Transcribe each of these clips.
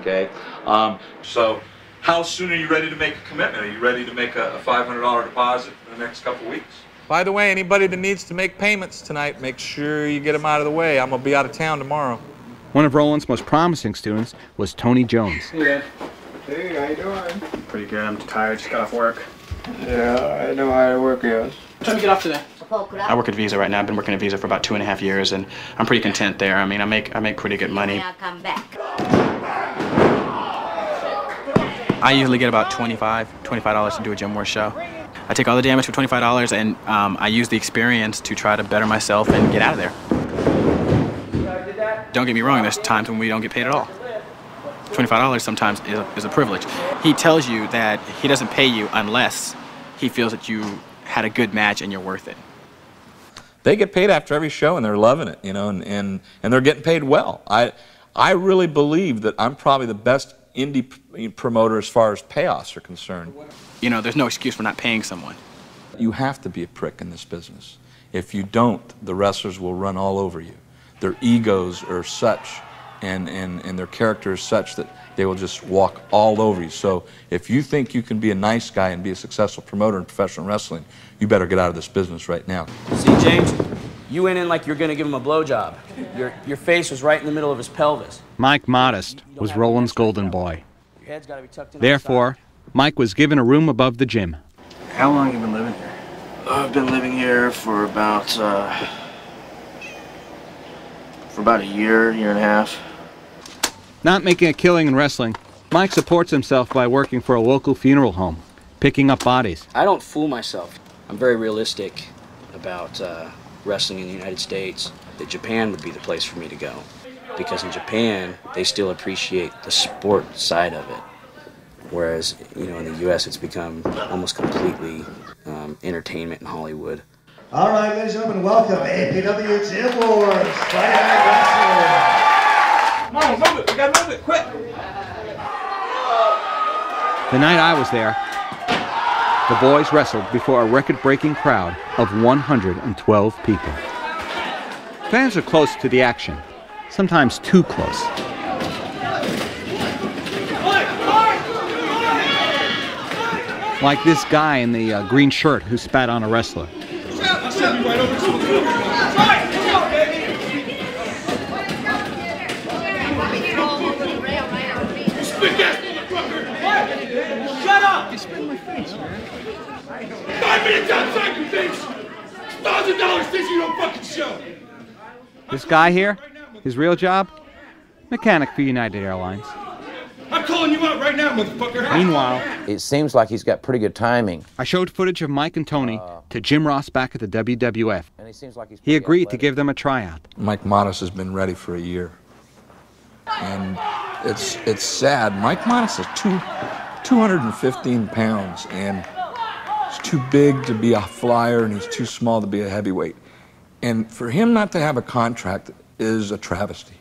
Okay, um, so how soon are you ready to make a commitment? Are you ready to make a, a $500 deposit in the next couple weeks? By the way, anybody that needs to make payments tonight, make sure you get them out of the way. I'm gonna be out of town tomorrow. One of Roland's most promising students was Tony Jones. Hey, Hey, how you doing? Pretty good. I'm tired. Just got off work. Yeah, I know how to work is. Time to get off today. I work at Visa right now. I've been working at Visa for about two and a half years, and I'm pretty content there. I mean, I make I make pretty good money. Now come back. I usually get about 25 $25 to do a Gym Wars show. I take all the damage for $25, and um, I use the experience to try to better myself and get out of there. Don't get me wrong. There's times when we don't get paid at all. $25 sometimes is a, is a privilege. He tells you that he doesn't pay you unless he feels that you had a good match and you're worth it. They get paid after every show and they're loving it, you know, and, and, and they're getting paid well. I, I really believe that I'm probably the best indie promoter as far as payoffs are concerned. You know, there's no excuse for not paying someone. You have to be a prick in this business. If you don't, the wrestlers will run all over you. Their egos are such and, and, and their character is such that they will just walk all over you. So if you think you can be a nice guy and be a successful promoter in professional wrestling, you better get out of this business right now. See, James, you went in like you're gonna give him a blowjob. Your, your face was right in the middle of his pelvis. Mike Modest was Roland's golden boy. Your head's gotta be tucked in. Therefore, Mike was given a room above the gym. How long have you been living here? I've been living here for about, uh, for about a year, year and a half. Not making a killing in wrestling, Mike supports himself by working for a local funeral home, picking up bodies. I don't fool myself. I'm very realistic about uh, wrestling in the United States. That Japan would be the place for me to go. Because in Japan, they still appreciate the sport side of it. Whereas, you know, in the U.S., it's become almost completely um, entertainment in Hollywood. All right, ladies and gentlemen, welcome APW Gym Wars Friday Night Wrestling. Come on, move it. We gotta move it, quick. The night I was there, the boys wrestled before a record breaking crowd of 112 people. Fans are close to the action, sometimes too close. Like this guy in the uh, green shirt who spat on a wrestler. Shut up! You spit in my face, man. Five minutes outside your face! Thousand dollars says you don't fucking show! This guy here, his real job? Mechanic for United Airlines. I'm calling you out right now, motherfucker! Meanwhile, It seems like he's got pretty good timing. I showed footage of Mike and Tony uh, to Jim Ross back at the WWF. And he seems like he's He agreed to give them a tryout. Mike Modest has been ready for a year. And it's it's sad. Mike Modest is two, 215 pounds, and he's too big to be a flyer, and he's too small to be a heavyweight. And for him not to have a contract is a travesty.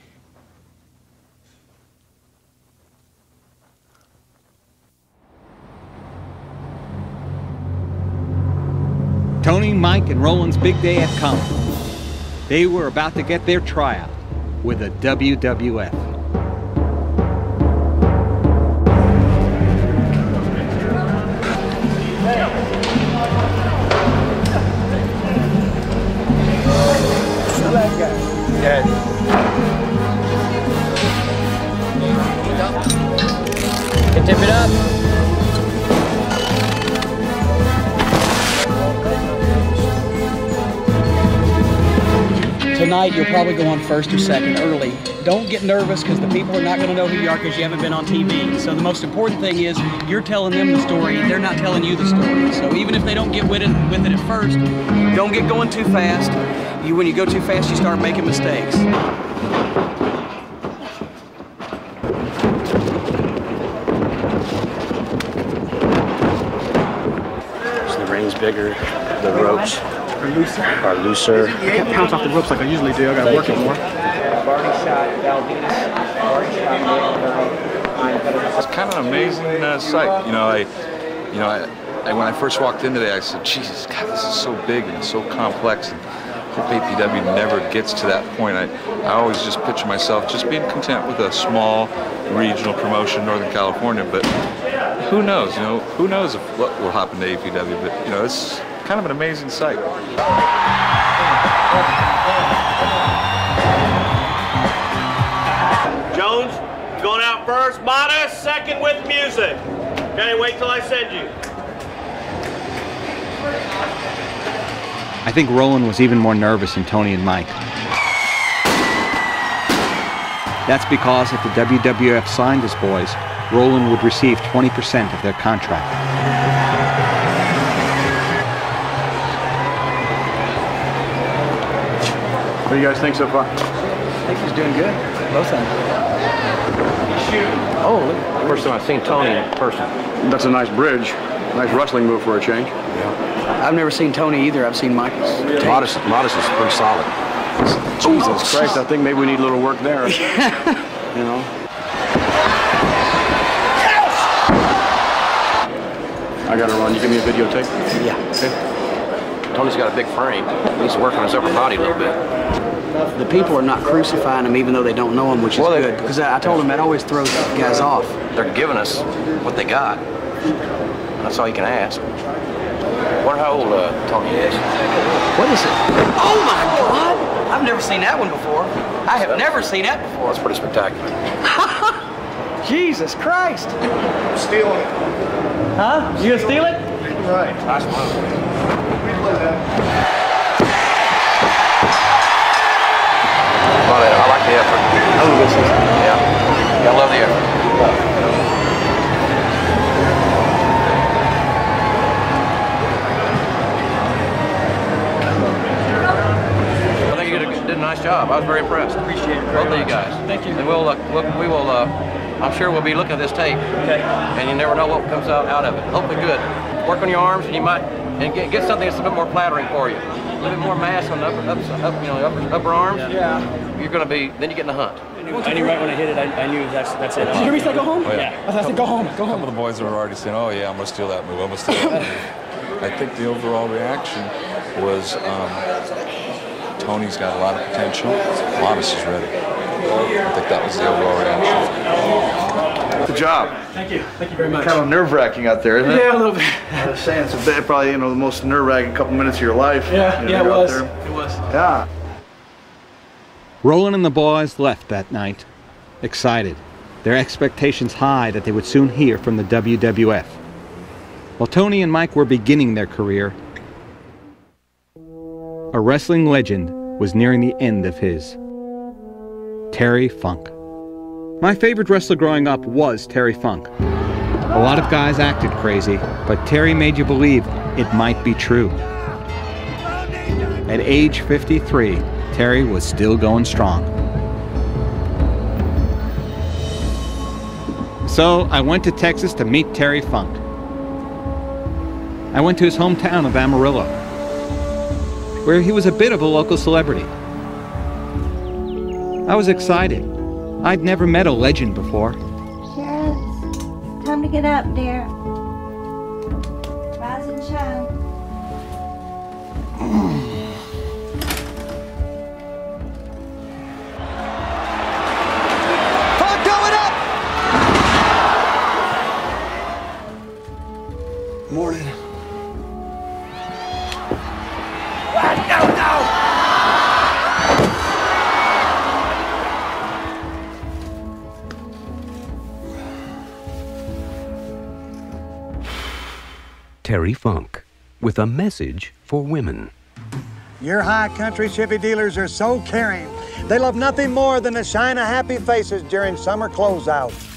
Tony, Mike, and Roland's big day had come. They were about to get their tryout with the WWF. Can tip it up. Tonight, you'll probably go on first or second early. Don't get nervous because the people are not going to know who you are because you haven't been on TV. So the most important thing is you're telling them the story. They're not telling you the story. So even if they don't get with it, with it at first, don't get going too fast. You, when you go too fast, you start making mistakes. The ring's bigger, the ropes Are looser. are looser. I can't pounce off the ropes like I usually do. I gotta work it more. It's kind of an amazing uh, sight. You know, I, you know, I, I, when I first walked in today, I said, Jesus, God, this is so big and so complex. And hope APW never gets to that point. I, I always just picture myself just being content with a small regional promotion in Northern California. But who knows? You know, who knows if what will happen to APW? But you know, it's kind of an amazing sight. Jones, going out first. Modest, second with music. Okay, wait till I send you. I think Roland was even more nervous than Tony and Mike. That's because if the WWF signed his boys, Roland would receive 20% of their contract. What do you guys think so far? I think he's doing good. Both of them. Oh, first time I've seen Tony in person. That's a nice bridge. Nice wrestling move for a change. Yeah. I've never seen Tony either. I've seen Michael's. Modest, Modest is pretty solid. Jesus Christ, I think maybe we need a little work there. you know? I gotta run. You give me a videotape? Yeah. Okay. Tony's got a big frame. He needs to work on his upper body a little bit. The people are not crucifying him even though they don't know him, which is Well, they- good. Because I I told him that always throws guys off. They're giving us what they got. That's all you can ask. Wonder how old uh, Tony is. What is it? Oh my God! I've never seen that one before. I have never seen that before. That's pretty spectacular. Jesus Christ! Stealing it. Huh? You gonna steal it? Right. Move. Well, I like the effort. Yeah. Yeah, I love the effort. I think you did a, did a nice job. I was very impressed. Appreciate it. Both of you guys. Thank you. And we'll, uh, we'll we will. Uh, I'm sure we'll be looking at this tape. Okay. And you never know what comes out, out of it. Hopefully good. Work on your arms, and you might and get, get something that's a bit more flattering for you. A little bit more mass on the upper, up, up, you know, upper, upper arms. Yeah. You're going to be. Then you get in the hunt. I knew right when I hit it, I, I knew that's that's it. Did you hear me say go home? Oh, Yeah. I said go home. Go home. Some of the boys were already saying, "Oh yeah, I'm gonna steal that move. I'm gonna steal that move." I think the overall reaction was um, Tony's got a lot of potential. Modest is ready. I think that was the overall reaction. Good job. Thank you. Thank you very much. Kind of nerve wracking out there, isn't it? Yeah, a little bit. I was saying it's a bit, probably you know the most nerve wracking couple minutes of your life. Yeah, you know, yeah, it was. there. It was. Yeah. Roland and the boys left that night, excited, their expectations high that they would soon hear from the WWF. While Tony and Mike were beginning their career, a wrestling legend was nearing the end of his. Terry Funk. My favorite wrestler growing up was Terry Funk. A lot of guys acted crazy, but Terry made you believe it might be true. At age 53, Terry was still going strong. So I went to Texas to meet Terry Funk. I went to his hometown of Amarillo, where he was a bit of a local celebrity. I was excited. I'd never met a legend before. Yes. Time to get up, dear. Terry Funk with a message for women. Your high country Chevy dealers are so caring. They love nothing more than to shine a happy faces during summer closeout.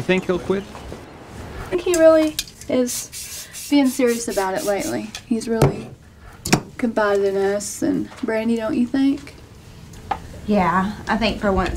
You think he'll quit? I think he really is being serious about it lately. He's really confided in us and Brandy, don't you think? Yeah, I think for once